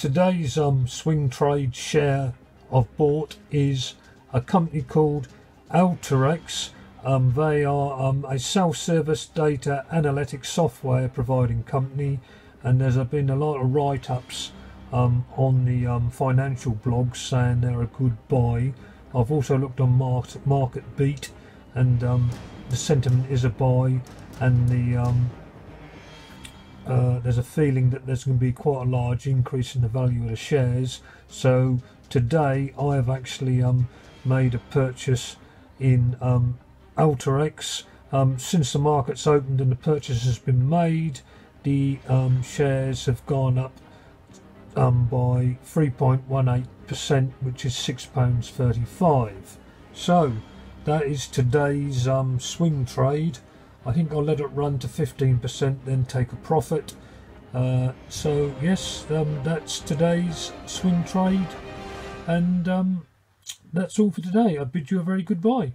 today's um, swing trade share I've bought is a company called Alteryx. Um, they are um, a self-service data analytics software providing company, and there's been a lot of write-ups um, on the um, financial blogs saying they're a good buy. I've also looked on Market, MarketBeat, and um, the sentiment is a buy, and the um, uh, there's a feeling that there's going to be quite a large increase in the value of the shares. So today I have actually um, made a purchase in um, Alteryx. Um, since the market's opened and the purchase has been made, the um, shares have gone up um, by 3.18%, which is £6.35. So that is today's um, swing trade. I think I'll let it run to 15%, then take a profit. Uh, so yes, um, that's today's swing trade, and um, that's all for today. I bid you a very goodbye.